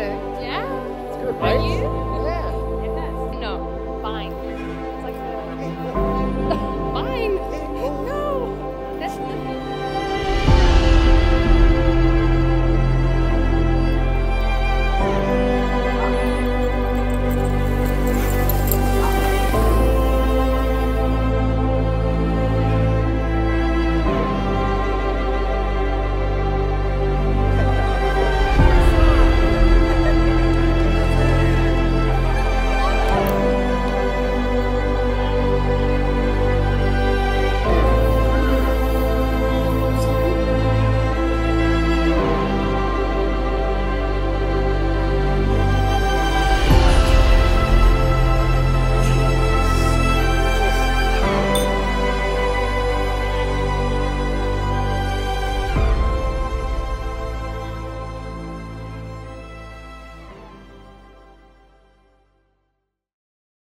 Yeah. It's good, right? Are you?